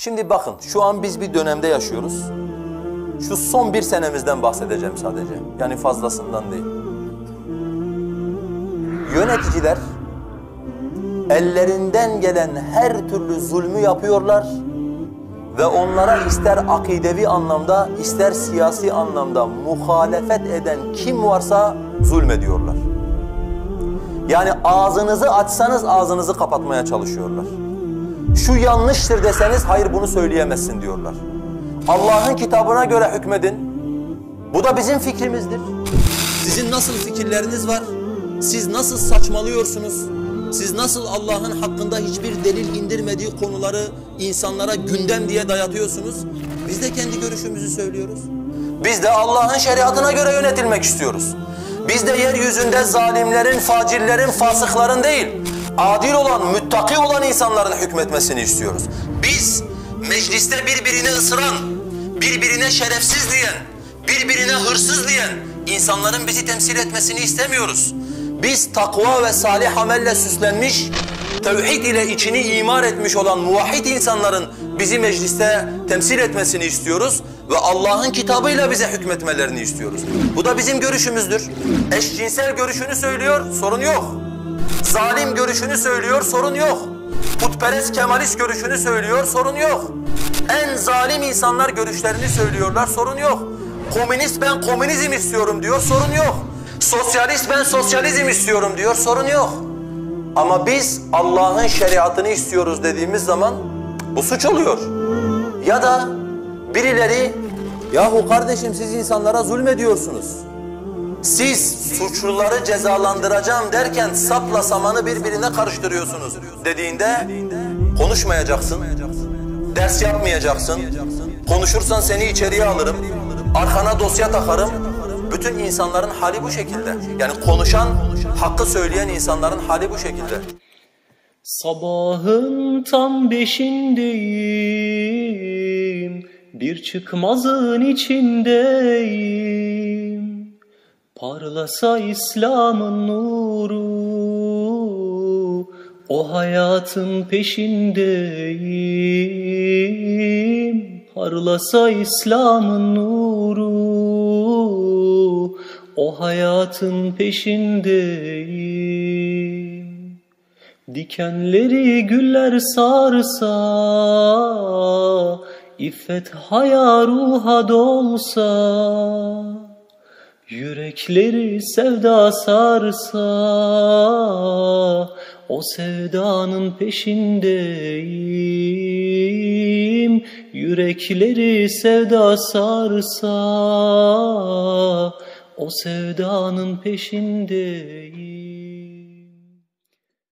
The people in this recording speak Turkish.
Şimdi bakın şu an biz bir dönemde yaşıyoruz. Şu son bir senemizden bahsedeceğim sadece. Yani fazlasından değil. Yöneticiler ellerinden gelen her türlü zulmü yapıyorlar ve onlara ister akidevi anlamda ister siyasi anlamda muhalefet eden kim varsa zulmediyorlar. Yani ağzınızı açsanız ağzınızı kapatmaya çalışıyorlar. Şu yanlıştır deseniz hayır bunu söyleyemezsin diyorlar. Allah'ın kitabına göre hükmedin. Bu da bizim fikrimizdir. Sizin nasıl fikirleriniz var? Siz nasıl saçmalıyorsunuz? Siz nasıl Allah'ın hakkında hiçbir delil indirmediği konuları insanlara gündem diye dayatıyorsunuz? Biz de kendi görüşümüzü söylüyoruz. Biz de Allah'ın şeriatına göre yönetilmek istiyoruz. Biz de yeryüzünde zalimlerin, facirlerin, fasıkların değil, adil olan, müttaki olan insanların hükmetmesini istiyoruz. Biz mecliste birbirini ısıran, birbirine şerefsiz diyen, birbirine hırsız diyen insanların bizi temsil etmesini istemiyoruz. Biz takva ve salih amelle süslenmiş, tevhid ile içini imar etmiş olan muvahhid insanların bizi mecliste temsil etmesini istiyoruz ve Allah'ın kitabıyla bize hükmetmelerini istiyoruz. Bu da bizim görüşümüzdür. Eşcinsel görüşünü söylüyor, sorun yok. Zalim görüşünü söylüyor, sorun yok. Putperest Kemalist görüşünü söylüyor, sorun yok. En zalim insanlar görüşlerini söylüyorlar, sorun yok. Komünist ben komünizm istiyorum diyor, sorun yok. Sosyalist ben sosyalizm istiyorum diyor, sorun yok. Ama biz Allah'ın şeriatını istiyoruz dediğimiz zaman bu suç oluyor. Ya da birileri yahu kardeşim siz insanlara zulmediyorsunuz. Siz suçluları cezalandıracağım derken sapla samanı birbirine karıştırıyorsunuz dediğinde konuşmayacaksın, ders yapmayacaksın, konuşursan seni içeriye alırım, arkana dosya takarım. Bütün insanların hali bu şekilde. Yani konuşan, hakkı söyleyen insanların hali bu şekilde. Sabahın tam beşindeyim, bir çıkmazın içindeyim. Parlasa İslam'ın nuru, o hayatın peşindeyim. Parlasa İslam'ın nuru, o hayatın peşindeyim. Dikenleri güller sarsa, iffet haya ruha dolsa, yürekleri sevda sarsa, o sevdanın peşindeyim. Yürekleri sevda sarsa, o sevdanın peşindeyim.